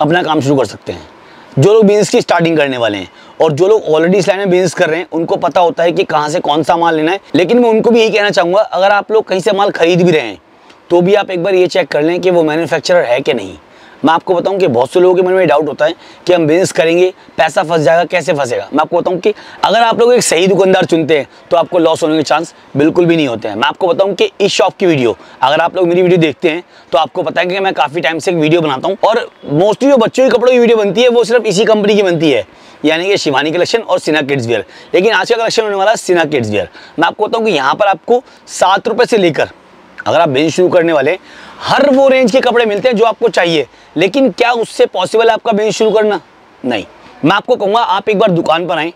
अपना काम शुरू कर सकते हैं। जो लोग बिज़नेस की स्टार्टिंग करने वाले हैं और जो लोग ऑलरेडी इस लाइन में बिज़नेस कर रहे हैं, उनको पता होता है कि कहाँ से कौन सा माल लेना है। लेकिन मैं उनको भी यही कहना चाहूँगा, अगर आप लोग कहीं से माल खरीद भी रहे हैं तो भी आप एक बार ये चेक कर लें कि वो मैन्युफैक्चरर है कि नहीं। मैं आपको बताऊँ कि बहुत से लोगों के मन में डाउट होता है कि हम बिज़नेस करेंगे, पैसा फंस जाएगा, कैसे फंसेगा? मैं आपको बताऊँ कि अगर आप लोग एक सही दुकानदार चुनते हैं तो आपको लॉस होने के चांस बिल्कुल भी नहीं होते हैं। मैं आपको बताऊँ कि इस शॉप की वीडियो अगर आप लोग मेरी वीडियो देखते हैं तो आपको पता है कि मैं काफ़ी टाइम से एक वीडियो बनाता हूँ और मोस्टली जो बच्चों के कपड़ों की वीडियो बनती है, वो सिर्फ़ इसी कंपनी की बनती है, यानी कि शिवानी कलेक्शन और सिना किड्स वेयर लेकिन आज का कलेक्शन होने वाला है सिना किड्स वेयर मैं आपको बताऊँ कि यहाँ पर आपको सात रुपये से लेकर, अगर आप बिज़नेस शुरू करने वाले हर वो रेंज के कपड़े मिलते हैं जो आपको चाहिए। लेकिन क्या उससे पॉसिबल है आपका बिज़नेस शुरू करना? नहीं। मैं आपको कहूँगा, आप एक बार दुकान पर आएँ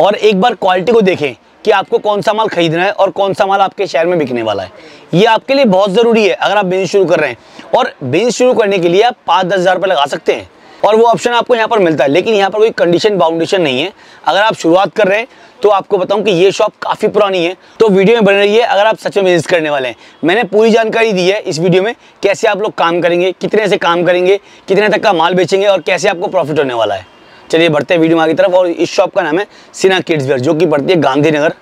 और एक बार क्वालिटी को देखें कि आपको कौन सा माल खरीदना है और कौन सा माल आपके शहर में बिकने वाला है। ये आपके लिए बहुत ज़रूरी है अगर आप बिज़नेस शुरू कर रहे हैं। और बिज़नेस शुरू करने के लिए आप पाँच दस हज़ार रुपये लगा सकते हैं। और वो ऑप्शन आपको यहाँ पर मिलता है। लेकिन यहाँ पर कोई कंडीशन बाउंडेशन नहीं है। अगर आप शुरुआत कर रहे हैं तो आपको बताऊँ कि ये शॉप काफ़ी पुरानी है। तो वीडियो में बन रही है, अगर आप सच में बिज़नेस करने वाले हैं। मैंने पूरी जानकारी दी है इस वीडियो में, कैसे आप लोग काम करेंगे, कितने से काम करेंगे, कितने तक का माल बेचेंगे और कैसे आपको प्रॉफिट होने वाला है। चलिए बढ़ते हैं वीडियो में आगे तरफ़ और इस शॉप का नाम है सिन्हा किड्स वेयर जो कि पड़ती है गांधीनगर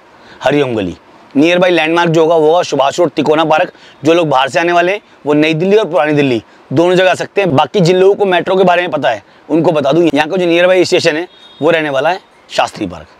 हरिओम गली। नियर बाई लैंडमार्क जो होगा वो होगा सुभाष रोड, तिकोना पार्क। जो लोग बाहर से आने वाले हैं, वो नई दिल्ली और पुरानी दिल्ली, दोनों जगह आ सकते हैं। बाकी जिन लोगों को मेट्रो के बारे में पता है, उनको बता दूँ। यहाँ का जो नियर बाई स्टेशन है, वो रहने वाला है शास्त्री पार्क।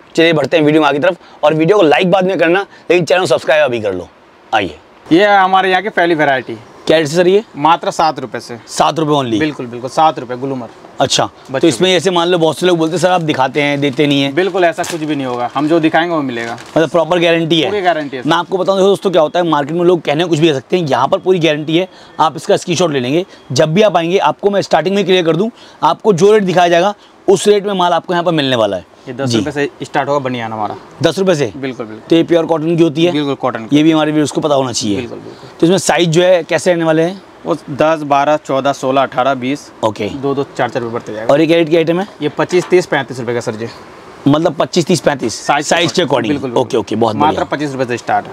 हमारे यहाँ की पहली वैरायटी क्या रेट सर ये? मात्र सात रुपए से। सात रुपए ओनली बिल्कुल बिल्कुल सात रुपए गुलूमर। अच्छा तो इसमें ऐसे मान लो बहुत से लोग बोलते हैं सर आप दिखाते हैं देते नहीं है। बिल्कुल ऐसा कुछ भी नहीं होगा। हम जो दिखाएँगे वो मिलेगा। मतलब प्रॉपर गारंटी है। गारंटी है मैं आपको बताऊँ दोस्तों क्या होता है मार्केट में लोग कहने कुछ भी कह सकते हैं यहाँ पर पूरी गारंटी है। आप इसका स्क्रीनशॉट ले लेंगे। जब भी आप आएँगे आपको मैं स्टार्टिंग में क्लियर कर दूँ आपको जो रेट दिखाया जाएगा उस रेट में माल आपको यहाँ पर मिलने वाला है। ये दस जी। रुपए से स्टार्ट होगा बनियान हमारा। दस रुपये से? बिल्कुल बिल्कुल। तो ये प्योर कॉटन की होती है? बिल्कुल कॉटन ये भी हमारे व्यूअर्स को पता होना चाहिए। बिल्कुल बिल्कुल। तो इसमें साइज़ जो है कैसे रहने वाले हैं? वो दस बारह चौदह सोलह अठारह बीस। ओके दो दो चार चार रुपये बढ़ते जाएगा। और ये कैरेट की आइटम है? ये पच्चीस तीस पैंतीस रुपए का सर जी। मतलब पच्चीस तीस पैंतीस। साइज़ के अकॉर्डिंग बिल्कुल ओके ओके बहुत मात्र पच्चीस रुपए से स्टार्ट है।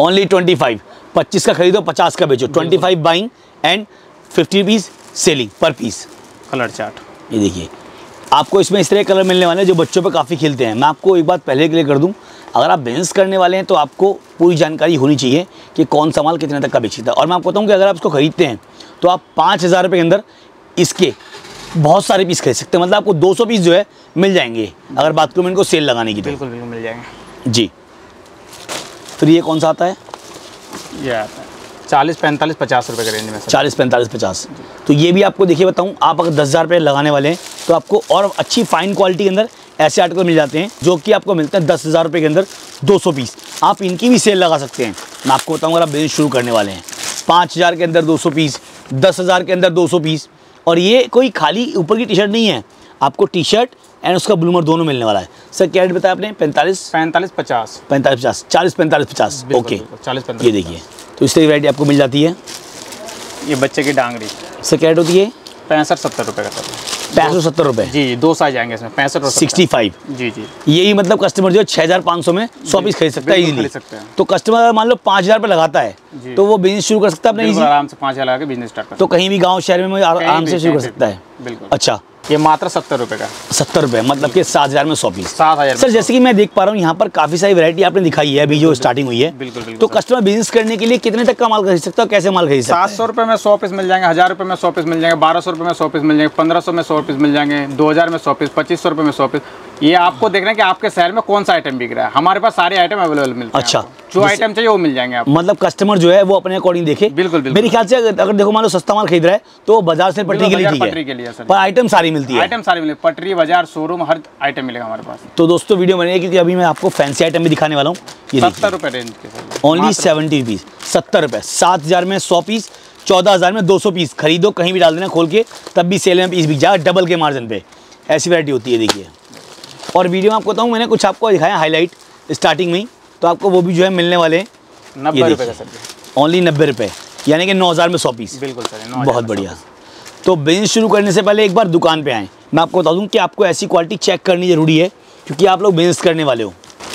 ओनली ट्वेंटी फाइव पच्चीस का खरीदो पचास का बेचो। Twenty five buying and fifty rupees selling per piece colour chart ये देखिए। आपको इसमें इस तरह कलर मिलने वाले हैं जो बच्चों पे काफ़ी खेलते हैं। मैं आपको एक बात पहले के लिए कर दूँ अगर आप बिज़नेस करने वाले हैं तो आपको पूरी जानकारी होनी चाहिए कि कौन सा माल कितने तक का बेच सकता है। और मैं आपको बताऊँ कि अगर आप इसको खरीदते हैं तो आप पाँच हज़ार रुपये के अंदर इसके बहुत सारे पीस खरीद सकते हैं। मतलब आपको 200 पीस जो है मिल जाएँगे अगर बात करूँ मैं इनको सेल लगाने की तो। बिल्कुल बिल्कुल मिल जाएँगे। जी। फिर ये कौन सा आता है? ये आता है। चालीस, पैंतालीस, पचास रुपए के रेंज में चालीस, पैंतालीस, पचास। तो ये भी आपको देखिए बताऊँ, आप अगर दस हज़ार रुपये लगाने वाले हैं तो आपको और अच्छी फाइन क्वालिटी के अंदर ऐसे आर्टिकल मिल जाते हैं, जो कि आपको मिलते हैं दस हज़ार रुपये के अंदर दो सौ पीस। आप इनकी भी सेल लगा सकते हैं। मैं आपको बताऊँ, अगर आप बिज़नेस शुरू करने वाले हैं, पाँच हज़ार के अंदर दो सौ पीस, दस हज़ार के अंदर दो सौ पीस, और ये कोई खाली ऊपर की टी शर्ट नहीं है। आपको टी शर्ट एंड उसका ब्लूमर दोनों मिलने वाला है। सर क्या रेट बताया आपने? पैंतालीस? पैंतालीस पचास। पैंतालीस पचास। चालीस पैंतालीस पचास। ओके चालीस ये देखिए। तो इस तरह की वैरायटी आपको मिल जाती है। ये बच्चे की डांगरी सर क्या रेट होती है? पैंसठ सत्तर रुपए का सर। पैंसठ सत्तर रुपये जी जी दो साइज़ आएँगे इसमें। पैंसठ और सिक्सटी फाइव। जी जी। यही मतलब कस्टमर जो है छः हज़ार पाँच सौ में सौ पीस खरीद सकता है इजीली। तो कस्टमर मान लो पाँच हज़ार रुपये लगाता है तो वो बिज़नेस शुरू कर सकता है अपना आराम से पाँच हज़ार लगा के बिज़नेस स्टार्ट कर तो कहीं भी गाँव शहर में आराम से शुरू कर सकता है। बिल्कुल। अच्छा। ये मात्र सत्तर रुपए का। सत्तर रुपये मतलब कि सात हज़ार में सौ पीस। सात हज़ार सर जैसे कि मैं देख पा रहा हूँ यहाँ पर काफ़ी सारी वैरायटी आपने दिखाई है अभी जो स्टार्टिंग हुई है। बिल्कुल, बिल्कुल, तो कस्टमर बिज़नेस करने के लिए कितने तक का माल खरीद सकता है कैसे माल खरीद सात सौ रुपए में सौ पीस मिल जाएँगे हज़ार रुपये में सौ पीस मिल जाएँगे बारह सौ रुपये में सौ पीस मिल जाएँगे पंद्रह सौ में सौ पीस मिल जाएँगे दो हज़ार में सौ पीस पच्चीस सौ रुपये में सौ पीस। ये आपको देखना है कि आपके शहर में कौन सा आइटम बिक रहा है। हमारे पास सारे आइटम अवेलेबल मिलते हैं अच्छा। जो आइटम चाहिए वो मिल जाएँगे आपको। मतलब कस्टमर जो है वो अपने अकॉर्डिंग देखे। बिल्कुल, बिल्कुल। मेरे ख्याल से अगर अगर देखो मान लो सस्ता माल खरीद रहा है तो बाज़ार से पटरी के लिए पटरी के लिए। पर आइटम सारी मिलती है। आइटम सारे मिले पटरी बाज़ार शोरूम हर आइटम मिलेगा हमारे पास। तो दोस्तों वीडियो बनेगी क्योंकि अभी मैं आपको फैंसी आइटम भी दिखाने वाला हूँ। ये सत्तर रुपये रेंज के ओनली सेवेंटी रुपीज़ सत्तर रुपये सात हज़ार में सौ पीस चौदह हज़ार में दो सौ पीस खरीदो कहीं भी डाल देना खोल के तब भी सेल में पीस बिक जाएगा डबल के मार्जिन पे। ऐसी वैरायटी होती है देखिए। और वीडियो में आपको बताऊँ मैंने कुछ आपको दिखाया हाईलाइट स्टार्टिंग में तो आपको वो भी जो है मिलने वाले हैं। नब्बे रुपये का सर ओनली नब्बे रुपये यानी कि नौ हज़ार में सौ पीस। बिल्कुल सर बहुत बढ़िया। तो बिज़नेस शुरू करने से पहले एक बार दुकान पे आएँ। मैं आपको बता दूँ कि आपको ऐसी क्वालिटी चेक करनी ज़रूरी है क्योंकि आप लोग बिज़नेस करने वाले हो।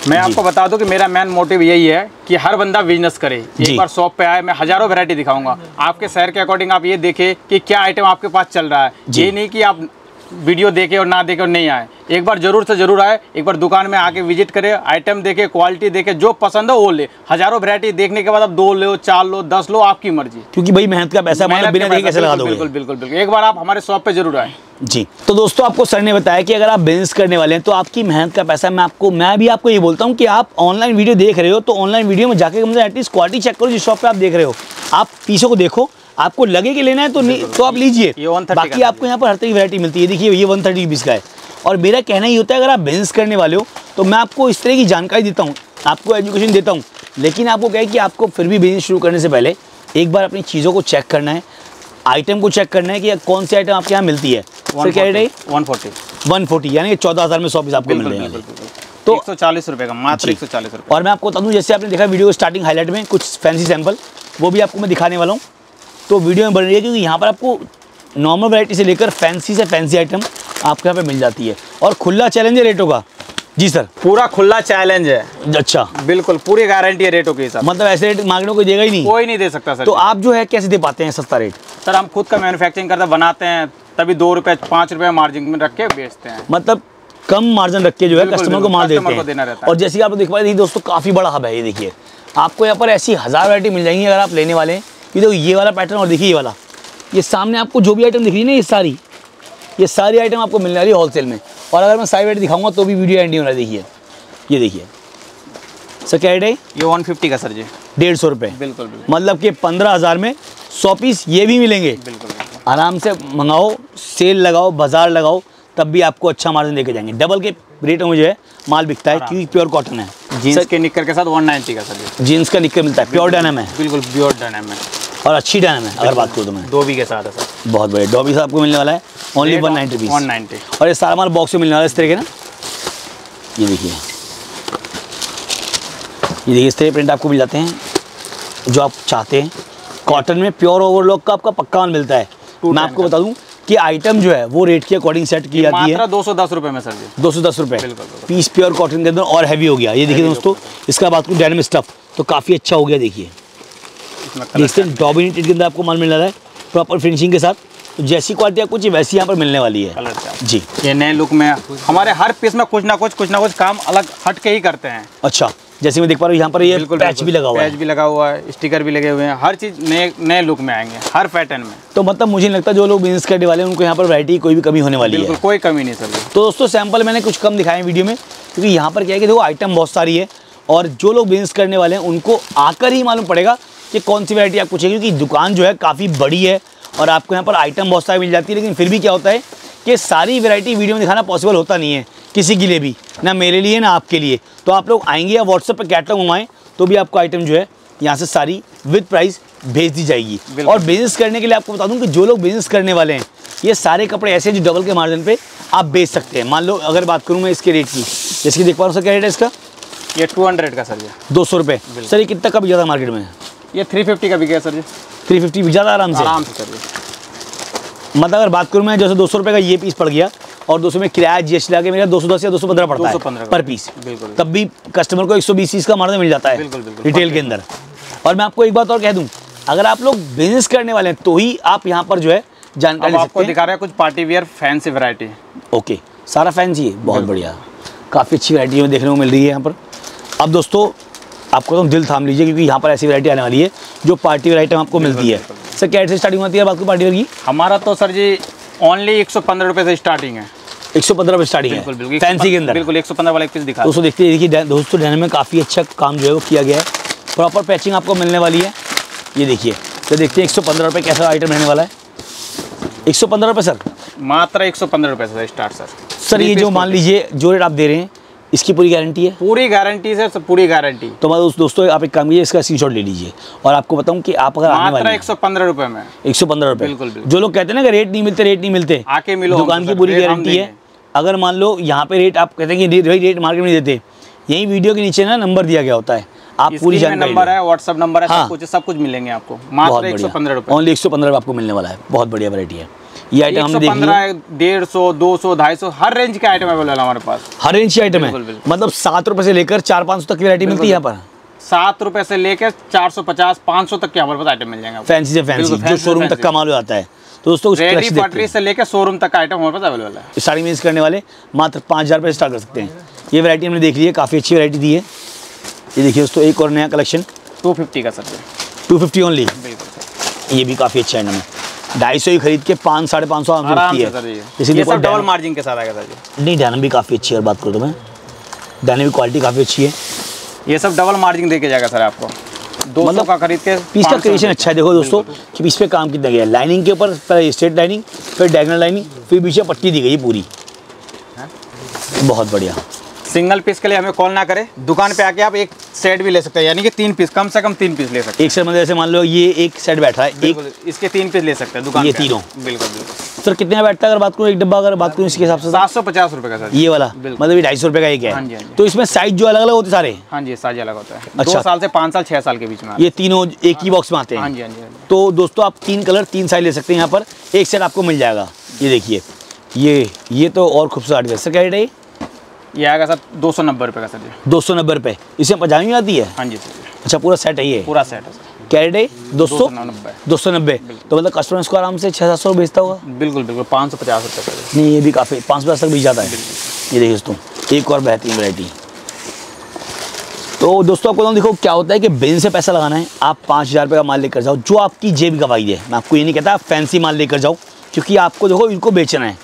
मैं आपको बता दूँ कि मेरा मेन मोटिव यही है कि हर बंदा बिज़नेस करे। एक बार शॉप पे आए मैं हज़ारों वैरायटी दिखाऊँगा। आपके शहर के अकॉर्डिंग आप ये देखें कि क्या आइटम आपके पास चल रहा है। ये नहीं कि आप वीडियो देखे और ना देखे और नहीं आए। एक बार ज़रूर से ज़रूर आए एक बार दुकान में आके विज़िट करे आइटम देखे क्वालिटी देखे जो पसंद हो वो ले। हज़ारों वैरायटी देखने के बाद आप दो लो चार लो दस लो आपकी मर्ज़ी। क्योंकि भाई मेहनत का पैसा बिना देखे कैसे लगा बिल्कुल दोगे? बिल्कुल बिल्कुल। बिल्कुल एक बार आप हमारे शॉप पे ज़रूर आए। जी तो दोस्तों आपको सर ने बताया कि अगर आप बिज़नेस करने वाले हैं तो आपकी मेहनत का पैसा मैं आपको मैं भी आपको ये बोलता हूँ कि आप ऑनलाइन वीडियो देख रहे हो तो ऑनलाइन वीडियो में जाकर एटलीस्ट क्वालिटी चेक करो जिस शॉप पे आप देख रहे हो। आप पीसों को देखो आपको लगे कि लेना है तो नहीं तो आप लीजिए। बाकी आपको यहाँ पर हर तरह की वैरायटी मिलती है। देखिए ये वन थर्टी रुपीज़ का है। और मेरा कहना ही होता है अगर आप बिज़नेस करने वाले हो तो मैं आपको इस तरह की जानकारी देता हूँ आपको एजुकेशन देता हूँ। लेकिन आपको क्या है कि आपको फिर भी बिज़नेस शुरू करने से पहले एक बार अपनी चीज़ों को चेक करना है आइटम को चेक करना है कि कौन सी आइटम आपके यहाँ मिलती है। सर क्या रेट है? वन फोर्टी वन फोर्टी यानी चौदह हज़ार में सौ पीस आपको मिल रहे हैं तो- एक सौ चालीस रुपये का मात्र एक सौ चालीस रुपये और मैं आपको बता दूँ जैसे आपने देखा वीडियो स्टार्टिंग हाईलाइट में कुछ फैंसी सैंपल वो भी आपको मैं दिखाने वाला हूँ। तो वीडियो में बन रही है क्योंकि यहाँ पर आपको नॉर्मल वैरायटी से लेकर फैंसी से फैंसी आइटम आपके यहाँ पे मिल जाती है। और खुला चैलेंज है रेटों का? जी सर पूरा खुला चैलेंज है। अच्छा। बिल्कुल पूरी गारंटी है रेटों के हिसाब मतलब ऐसे रेट मांगने को देगा ही नहीं? कोई नहीं दे सकता सर तो आप जो है कैसे दे पाते हैं सस्ता रेट सर हम खुद का मैन्युफैक्चरिंग करते बनाते हैं तभी दो रुपए पाँच रुपए मार्जिन में रख के बेचते हैं। मतलब कम मार्जिन रख के जो है कस्टमर को माल देते देना हैं। रहता है। और जैसे कि आप देख पा रहे दोस्तों काफ़ी बड़ा हब है ये देखिए। आपको यहाँ पर ऐसी हज़ार वैरायटी मिल जाएँगी अगर आप लेने वाले हैं। ये देखो ये वाला पैटर्न और देखिए ये वाला। ये सामने आपको जो भी आइटम दिख रही है ना ये सारी। ये सारी आइटम आपको मिलने वाली है होलसेल में। और अगर मैं सारी वैरायटी दिखाऊँगा तो भी वीडियो एंड नहीं होना देखिए। ये देखिए। सर क्या रेट है? ये वन फिफ्टी का सर जी। डेढ़ सौ रुपये बिल्कुल बिल्कुल। मतलब कि पंद्रह हज़ार में सौ पीस ये भी मिलेंगे। बिल्कुल। आराम से मंगाओ सेल लगाओ बाज़ार लगाओ तब भी आपको अच्छा मार्जिन देके जाएँगे। डबल के रेट में जो है माल बिकता है क्योंकि प्योर कॉटन है। जीन्स के निक्कर के साथ वन नाइन्टी का सर जी। जीन्स का निक्कर मिलता है प्योर डेनम है। बिल्कुल प्योर डेनिम है। और अच्छी डेनम है अगर बात करूँ तो मैं भी के साथ है सर। बहुत बढ़िया डॉबी से आपको मिलने वाला है only one ninety one ninety और ये सारा माल बॉक्स में मिलने वाला है इस तरह के ना। ये देखिए। ये देखिए इस तरह प्रिंट आपको मिल जाते हैं जो आप चाहते हैं। कॉटन में प्योर ओवरलॉक का आपका पक्का माल मिलता है। मैं आपको बता दूँ कि आइटम जो है वो रेट के अकॉर्डिंग सेट की जाती है। दो सौ दस रुपये में सर जी। दो सौ दस रुपये। पीस प्योर कॉटन के अंदर और हैवी हो गया। ये देखिए दोस्तों इसका बात करूँ डेनिम स्टफ़ तो काफ़ी अच्छा हो गया देखिए। देखते हैं के अंदर आपको माल मिल रहा है प्रॉपर फिनिशिंग के साथ। तो जैसी क्वालिटी आपको चाहिए वैसी यहाँ पर मिलने वाली है। जी। ये नए लुक में हमारे हर पीस में कुछ ना कुछ कुछ ना कुछ काम अलग हट के ही करते हैं। अच्छा जैसे मैं देख पा रहा हूँ यहाँ पर ये बिल्कुल पैच भी लगा हुआ है। पैच भी लगा हुआ है स्टिकर भी लगे हुए हैं हर चीज़ नए नए लुक में आएँगे हर पैटर्न में। तो मतलब मुझे नहीं लगता जो लोग बिज़नेस करने वाले हैं उनको यहाँ पर वैरायटी कोई भी कमी होने वाली है। कोई कमी नहीं सर तो दोस्तों सैंपल मैंने कुछ कम दिखाए वीडियो में क्योंकि यहाँ पर क्या है कि देखो आइटम बहुत सारी है और जो लोग बिज़नेस करने वाले हैं उनको आकर ही मालूम पड़ेगा कि कौन सी वैरायटी आपको चाहिए? क्योंकि दुकान जो है काफ़ी बड़ी है और आपको यहाँ पर आइटम बहुत सारी मिल जाती है लेकिन फिर भी क्या होता है कि सारी वैरायटी वीडियो में दिखाना पॉसिबल होता नहीं है किसी के लिए भी ना मेरे लिए ना आपके लिए। तो आप लोग आएँगे या व्हाट्सएप पर कैटलॉग मंगवाएँ तो भी आपको आइटम जो है यहाँ से सारी विद प्राइस भेज दी जाएगी। और बिज़नेस करने के लिए आपको बता दूँ कि जो लोग बिज़नेस करने वाले हैं ये सारे कपड़े ऐसे जो डबल के मार्जिन पे आप बेच सकते हैं। मान लो अगर बात करूँ मैं इसके रेट की जैसे कि देख पा रहा हूँ सर क्या रेट है इसका? ये टू हंड्रेड का सर जी दो सौ रुपये सर ये कितना का बिक है मार्केट में? ये थ्री फिफ्टी का भी गया सर जी। थ्री फिफ्टी बिक जाता आराम से। आराम से सर जी। मतलब अगर बात करूँ मैं जैसे दो सौ रुपये का ये पीस पड़ गया और दो सौ में किराया जी एस लगा के मेरा दो सौ दस या दो सौ पंद्रह पड़ता 215 है पर पीस। तब भी कस्टमर को एक सौ बीस का मार्जिन मिल जाता है बिल्कुल, बिल्कुल। रिटेल के अंदर। और मैं आपको एक बात और कह दूँ अगर आप लोग बिज़नेस करने वाले हैं तो ही आप यहाँ पर जो है जानकारी आपको दिखा रहे हैं कुछ party wear fancy variety okay सारा फैंसी है बहुत बढ़िया। काफ़ी अच्छी वैरायटी हमें देखने को मिल रही है यहाँ पर। अब दोस्तों आपको तो दिल थाम लीजिए क्योंकि यहाँ पर ऐसी वैरायटी आने वाली है जो पार्टी वेयर आइटम आपको मिलती है। सर क्या से स्टार्टिंग होती है बात को पार्टी वेयर की हमारा तो सर जी ओनली एक सौ पंद्रह रुपये से स्टार्टिंग है। एक सौ पंद्रह रुपये स्टार्टिंग है। बिल्कुल फैंसी के अंदर। बिल्कुल एक सौ पंद्रह वाला एक पीस दिखा। दोस्तों देखते हैं देखिए दोस्तों डैन में काफ़ी अच्छा काम जो है वो किया गया है। प्रॉपर पैचिंग आपको मिलने वाली है। ये देखिए तो देखते हैं एक सौ पंद्रह रुपये कैसा आइटम रहने वाला है। एक सौ पंद्रह रुपये सर? मात्र एक सौ पंद्रह रुपये से स्टार्ट सर सर ये जो मान लीजिए जो रेट आप दे रहे हैं इसकी पूरी गारंटी है? पूरी गारंटी से सब पूरी गारंटी तो मतलब दोस्तों आप एक काम कीजिए इसका स्क्रीनशॉट ले लीजिए। और आपको बताऊँ कि आप अगर आने वाले एक सौ पंद्रह रुपए में। एक सौ पंद्रह रुपये बिल्कुल, बिल्कुल। जो लोग कहते हैं ना रेट नहीं मिलते रेट नहीं मिलते आके मिलो दुकान की पूरी गारंटी है। अगर मान लो यहाँ पे रेट आप कहते हैं कि भाई रेट मार्केट में नहीं देते यही वीडियो के नीचे ना नंबर दिया गया होता है। आप पूरी जानकारी नंबर है व्हाट्सअप नंबर है हाँ। सब कुछ सब कुछ मिलेंगे आपको। मात्र एक सौ पंद्रह रुपए। ओनली एक सौ पंद्रह आपको मिलने वाला है। बहुत बढ़िया वैरायटी है। ये आइटम हमने देख। लिया डेढ़ सौ दो सौ ढाई सौ हर रेंज के आइटम अवेलेबल है हमारे पास। हर इंच की आइटम है। मतलब सात रुपए से लेकर चार पाँच सौ तक की वैरायटी मिलती है यहाँ पर। सात रुपए से लेकर चार सौ पचास पाँच सौ तक के हमारे पास आइटम मिल जाएँगे। फैंसी से फैंसी जो शोरूम तक का माल हो जाता है। तो दोस्तों रेडी पटरी से लेकर शोरूम तक का आइटम हमारे पास अवेलेबल है। साड़ी में यूज़ करने वाले मात्र पाँच हज़ार रुपये स्टार्ट कर सकते हैं। ये वैरायटी हमने देख ली है काफ़ी अच्छी वैरायटी दी है। ये देखिए दोस्तों एक और नया कलेक्शन टू फिफ्टी का सर। टू फिफ्टी ओनली ये भी काफ़ी अच्छा आइटम है। ढाई सौ ही खरीद के पाँच साढ़े पाँच सौ आराम से है। इसी सब डबल मार्जिन के साथ आएगा सर ये। नहीं डायनम भी काफ़ी अच्छी है अगर बात करो तो मैं। डायनम की क्वालिटी काफ़ी अच्छी है। ये सब डबल मार्जिन दे के जाएगा सर आपको। दो मतलब का खरीद के पीस का क्रिएशन अच्छा है। देखो दोस्तों कि पीस पे काम कितना गया। लाइनिंग के ऊपर पहले स्ट्रेट लाइनिंग फिर डायगनल लाइनिंग फिर पीछे पट्टी दी गई है पूरी। बहुत बढ़िया। सिंगल पीस के लिए हमें कॉल ना करें। दुकान पे आके आप एक सेट भी ले सकते हैं यानी कि तीन पीस कम से कम तीन पीस ले सकते एक सर मतलब जैसे मान लो ये एक सेट बैठा है एक इसके तीन पीस ले सकते हैं दुकान ये तीनों? बिल्कुल बिल्कुल। सर कितने बैठता है अगर बात करूँ एक डब्बा अगर बात करूँ इसके हिसाब से? सात सौ पचास रुपए का सर। ये वाला मतलब ये ढाई सौ रुपये का एक हाँ। है हाँ जी। तो इसमें साइज़ जो अलग अलग होते सारे? हाँ जी साइज़ अलग होता है। अच्छा। साल से पाँच साल छह साल के बीच में ये तीनों एक ही बॉक्स में आते है। हाँ हैं जी हाँ जी हाँ जी। तो दोस्तों आप तीन कलर तीन साइज़ ले सकते हैं यहाँ पर। एक सेट आपको मिल जाएगा। ये देखिए ये ये तो और खूबसूरत है। सर क्या रेट है ये आएगा सर दो सौ नब्बे रुपये का सर जी दो सौ नब्बे रुपये इसमें पजामी आती है? हाँ जी सर। अच्छा पूरा सेट है ये? पूरा सेट है सर। है दो सौ? 290 दो सौ नब्बे। तो मतलब कस्टमर इसको आराम से छः सात सौ बेचता होगा? बिल्कुल बिल्कुल। पाँच सौ पचास रुपये नहीं ये भी काफ़ी पाँच सौ पचास तक भी जाता है। ये देखिए दोस्तों एक और बेहतरीन वैरायटी तो दोस्तों आपको देखो क्या होता है कि बिन से पैसा लगाना है। आप पाँच हज़ार रुपये का माल लेकर जाओ जो आपकी जेब गवाई है। मैं आपको ये नहीं कहता फैंसी माल लेकर जाओ क्योंकि आपको देखो इनको बेचना है।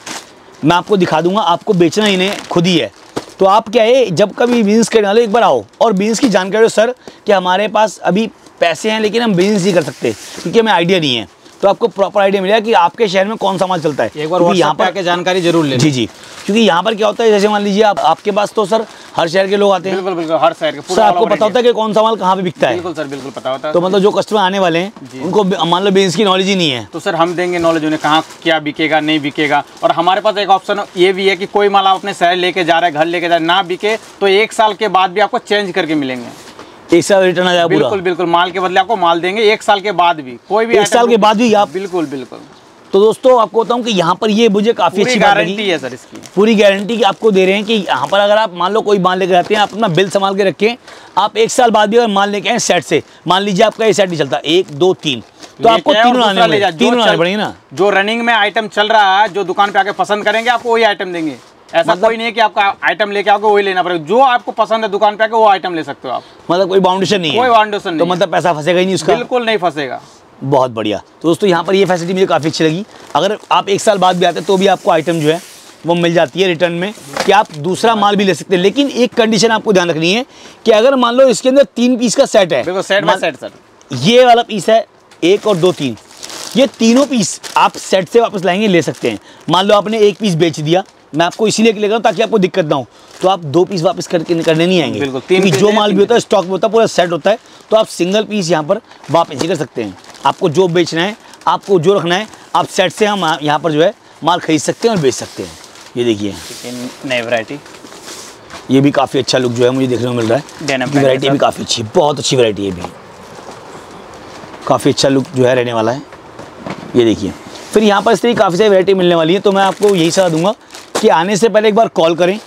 मैं आपको दिखा दूँगा आपको बेचना इन्हें खुद ही है। तो आप क्या है, जब कभी बिज़नेस करने वाले एक बार आओ। और बिज़नेस की जानकारी हो सर कि हमारे पास अभी पैसे हैं, लेकिन हम बिज़नेस नहीं कर सकते, क्योंकि हमें आइडिया नहीं है। तो आपको प्रॉपर आइडिया मिलेगा कि आपके शहर में कौन सा माल चलता है। एक बार यहाँ पर आके जानकारी ज़रूर ले जी जी। क्योंकि यहाँ पर क्या होता है जैसे मान लीजिए आप आपके पास तो सर हर शहर के लोग आते हैं। बिल्कुल बिल्कुल हर शहर के सर पूरा आपको पता होता है कि कौन सा माल कहाँ पे बिकता है। बिल्कुल सर बिल्कुल पता होता है। तो मतलब जो कस्टमर आने वाले हैं उनको मान लो बिज़नेस की नॉलेज ही नहीं है। तो सर हम देंगे नॉलेज उन्हें कहाँ क्या बिकेगा नहीं बिकेगा। और हमारे पास एक ऑप्शन ये भी है कि कोई माल आप अपने शहर लेके जा रहे हैं घर लेके जा रहे हैं, ना बिके तो एक साल के बाद भी आपको चेंज करके मिलेंगे। एक साल रिटर्न आ जाएगा पूरा। बिल्कुल बिल्कुल माल के बदले आपको माल देंगे एक साल के बाद भी। कोई भी एक साल के बाद भी आप बिल्कुल बिल्कुल। तो दोस्तों आपको बताऊँ कि यहाँ पर ये मुझे काफ़ी अच्छी गारंटी है सर इसकी। पूरी गारंटी की आपको दे रहे हैं कि यहाँ पर अगर आप मान लो कोई माल लेकर आते हैं आप अपना बिल संभाल के रखें आप एक साल बाद भी अगर माल लेके आए सेट से मान लीजिए आपका ये सेट नहीं चलता एक दो तीन तो आपको तीनों आने तीनों आने पड़ेंगे ना। जो रनिंग में आइटम चल रहा है जो दुकान पे आके पसंद करेंगे आपको वही आइटम देंगे। ऐसा मतलब- कोई नहीं है कि आपका आइटम लेके आओगे वही लेना पड़ेगा। जो आपको पसंद है दुकान पे आके वो आइटम ले सकते हो आप। मतलब कोई बाउंडेशन नहीं कोई बाउंडेशन तो नहीं है। मतलब पैसा फंसेगा ही नहीं उसका? बिल्कुल नहीं फंसेगा। बहुत बढ़िया। तो दोस्तों यहाँ पर ये फैसिलिटी मुझे काफ़ी अच्छी लगी। अगर आप एक साल बाद भी आते हैं तो भी आपको आइटम जो है वो मिल जाती है रिटर्न में कि आप दूसरा माल भी ले सकते हैं। लेकिन एक कंडीशन आपको ध्यान रखनी है कि अगर मान लो इसके अंदर तीन पीस का सेट है बिल्कुल सेट बाय सेट सर ये वाला पीस है एक और दो तीन। ये तीनों पीस आप सेट से वापस लाएँगे ले सकते हैं। मान लो आपने एक पीस बेच दिया मैं आपको इसीलिए ले रहा हूँ ताकि आपको दिक्कत ना हो। तो आप दो पीस वापस करके करने नहीं आएँगे। बिल्कुल, क्योंकि जो माल भी होता है स्टॉक में होता है पूरा सेट होता है तो आप सिंगल पीस यहाँ पर वापस ही कर सकते हैं। आपको जो बेचना है आपको जो रखना है आप सेट से हम यहाँ पर जो है माल खरीद सकते हैं और बेच सकते हैं। ये देखिए। नई वैरायटी ये भी काफ़ी अच्छा लुक जो है मुझे देखने को मिल रहा है। ये वैरायटी भी काफ़ी अच्छी है बहुत अच्छी वैरायटी है भी। काफ़ी अच्छा लुक जो है रहने वाला है। ये देखिए। फिर यहाँ पर इस तरह की काफ़ी सारी वैरायटी मिलने वाली है तो मैं आपको यही सलाह दूँगा कि आने से पहले एक बार कॉल करें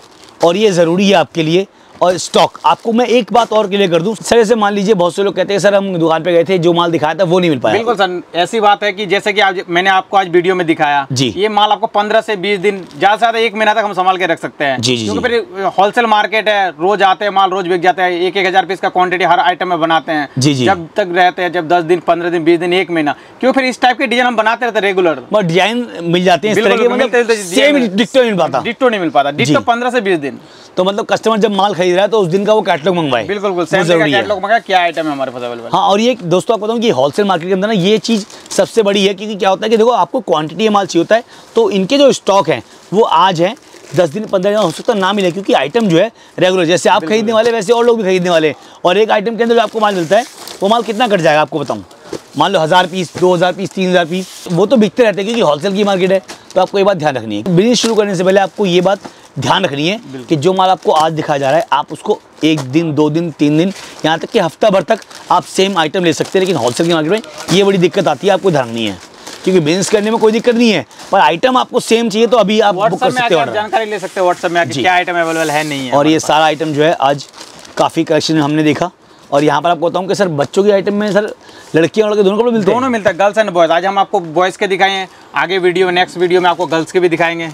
और ये ज़रूरी है आपके लिए और स्टॉक आपको मैं एक बात और क्लियर कर दूँ। सर ऐसे मान लीजिए बहुत से लोग कहते हैं सर हम दुकान पे गए थे जो माल दिखाया था वो नहीं मिल पाया। बिल्कुल सर। ऐसी बात है कि जैसे कि आप मैंने आपको आज वीडियो में दिखाया जी। ये माल आपको 15 से 20 दिन ज़्यादा से ज़्यादा एक महीना तक हम संभाल के रख सकते हैं। जी, जी, क्योंकि फिर होलसेल मार्केट है रोज आते हैं माल रोज बिक जाता है एक एक हज़ार पीस का क्वांटिटी हर आइटम में बनाते हैं। जी, जी। जब तक रहते हैं जब दस दिन पंद्रह दिन बीस दिन एक महीना। क्यों फिर इस टाइप के डिज़ाइन हम बनाते रहते रेगुलर डिज़ाइन मिल जाते हैं मिलते मतलब नहीं मिल पाता। डिट्टो नहीं मिल पाता। डिट्टो पंद्रह से बीस दिन। तो मतलब कस्टमर जब माल खरीद रहा है तो उस दिन का वो कैटलॉग मंगवाए। बिल्कुल है। कैटलॉग मंगा क्या आइटम है हमारे पास अवेलेबल हाँ और ये दोस्तों आपको बताऊँ कि होलसेल मार्केट के अंदर ना ये चीज़ सबसे बड़ी है क्योंकि क्या होता है कि देखो आपको क्वांटिटी माल चाहिए होता है तो इनके जो स्टॉक हैं वो आज हैं दस दिन पंद्रह दिन हो सकता है ना मिले क्योंकि आइटम जो है रेगुलर जैसे आप खरीदने वाले वैसे और लोग भी खरीदने वाले और एक आइटम के अंदर जो आपको माल मिलता है वो माल कितना कट जाएगा आपको बताऊँ? मान लो हज़ार पीस दो हज़ार पीस तीन हज़ार पीस वो तो बिकते रहते हैं क्योंकि होलसेल की मार्केट है तो आपको ये बात ध्यान रखनी है। बिज़नेस शुरू करने से पहले आपको ये बात ध्यान रखनी है कि जो माल आपको आज दिखाया जा रहा है आप उसको एक दिन दो दिन तीन दिन यहाँ तक कि हफ़्ता भर तक आप सेम आइटम ले सकते हैं लेकिन होलसेल की मार्केट में ये बड़ी दिक्कत आती है आपको ध्यान नहीं है। क्योंकि बिज़नेस करने में कोई दिक्कत नहीं है पर आइटम आपको सेम चाहिए तो अभी आप बुक कर सकते हो जानकारी ले सकते हो व्हाट्सएप में। क्या आइटम अवेलेबल है नहीं है और ये सारा आइटम जो है आज काफ़ी कलेक्शन हमने देखा। और यहाँ पर आपको बताऊँ कि सर बच्चों के आइटम में सर लड़कियाँ और लड़के दोनों कपड़े मिलते हैं। दोनों मिलता है गर्ल्स एंड बॉयज़ आज हम आपको बॉयज़ के दिखाए हैं आगे वीडियो नेक्स्ट वीडियो में आपको गर्ल्स के भी दिखाएँगे।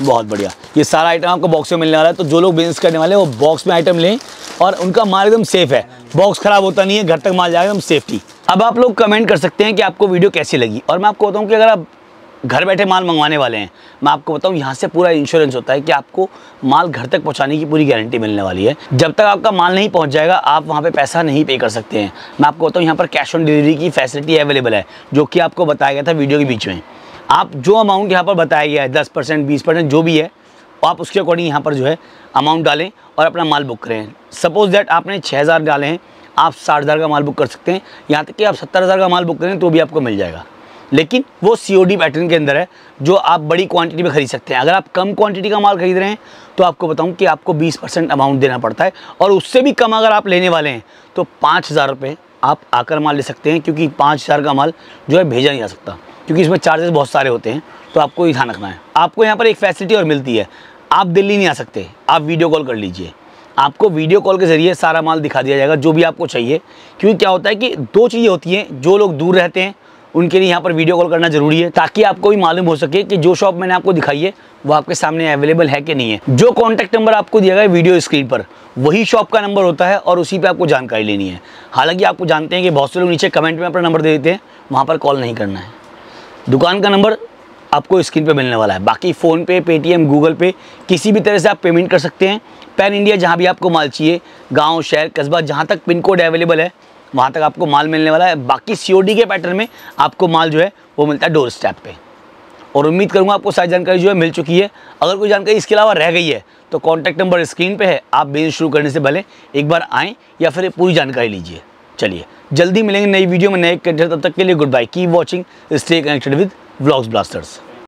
बहुत बढ़िया। ये सारा आइटम आपको बॉक्स में मिलने वाला है तो जो लोग बिज़नेस करने वाले हैं, वो बॉक्स में आइटम लें और उनका माल एकदम सेफ़ है। बॉक्स खराब होता नहीं है, घर तक माल जाएगा एकदम सेफ्टी अब आप लोग कमेंट कर सकते हैं कि आपको वीडियो कैसी लगी। और मैं आपको बताऊँ कि अगर आप घर बैठे माल मंगवाने वाले हैं, मैं आपको बताऊँ, यहाँ से पूरा इंश्योरेंस होता है कि आपको माल घर तक पहुँचाने की पूरी गारंटी मिलने वाली है। जब तक आपका माल नहीं पहुँच जाएगा, आप वहाँ पे पैसा नहीं पे कर सकते हैं। मैं आपको बताऊँ, यहाँ पर कैश ऑन डिलीवरी की फैसिलिटी अवेलेबल है, जो कि आपको बताया गया था वीडियो के बीच में। आप जो अमाउंट यहाँ पर बताया गया है, दस परसेंट, बीस परसेंट, जो भी है, आप उसके अकॉर्डिंग यहाँ पर जो है अमाउंट डालें और अपना माल बुक करें। सपोज़ दैट आपने छः हज़ार डाले हैं, आप साठ हज़ार का माल बुक कर सकते हैं। यहाँ तक कि आप सत्तर हज़ार का माल बुक करें तो भी आपको मिल जाएगा। लेकिन वो सी पैटर्न के अंदर है, जो आप बड़ी क्वांटिटी में खरीद सकते हैं। अगर आप कम क्वांटिटी का माल खरीद रहे हैं तो आपको बताऊँ कि आपको 20 परसेंट अमाउंट देना पड़ता है। और उससे भी कम अगर आप लेने वाले हैं तो पाँच हज़ार रुपये आप आकर माल ले सकते हैं, क्योंकि पाँच हज़ार का माल जो है भेजा नहीं जा सकता। क्योंकि इसमें चार्जेस बहुत सारे होते हैं तो आपको ये ध्यान रखना है। आपको यहाँ पर एक फैसिलिटी और मिलती है। आप दिल्ली नहीं आ सकते। आप वीडियो कॉल कर लीजिए। आपको वीडियो कॉल के ज़रिए सारा माल दिखा दिया जाएगा, जो भी आपको चाहिए। क्योंकि क्या होता है कि दो चीज़ें होती हैं, जो लोग दूर रहते हैं, उनके लिए यहाँ पर वीडियो कॉल करना ज़रूरी है, ताकि आपको भी मालूम हो सके कि जो शॉप मैंने आपको दिखाई है, वो आपके सामने अवेलेबल है कि नहीं है। जो कॉन्टैक्ट नंबर आपको दिया गया है वीडियो स्क्रीन पर, वही शॉप का नंबर होता है और उसी पर आपको जानकारी लेनी है। हालाँकि आपको जानते हैं कि बहुत से लोग नीचे कमेंट में अपना नंबर दे देते हैं, वहाँ पर कॉल नहीं करना है। दुकान का नंबर आपको स्क्रीन पे मिलने वाला है। बाकी फ़ोन पे पेटीएम गूगल पे, किसी भी तरह से आप पेमेंट कर सकते हैं। पैन इंडिया जहाँ भी आपको माल चाहिए, गाँव, शहर, कस्बा, जहाँ तक पिन कोड अवेलेबल है, वहाँ तक आपको माल मिलने वाला है। बाकी सी के पैटर्न में आपको माल जो है, वो मिलता है डोर स्टैप पर और उम्मीद करूँगा आपको सारी जानकारी जो है मिल चुकी है। अगर कोई जानकारी इसके अलावा रह गई है तो कॉन्टैक्ट नंबर स्क्रीन पर है। आप बिज़नेस शुरू करने से पहले एक बार आएँ या फिर पूरी जानकारी लीजिए। चलिए जल्दी मिलेंगे नई वीडियो में नए कंटेंट तब तक के लिए good bye keep watching stay connected with blogs blasters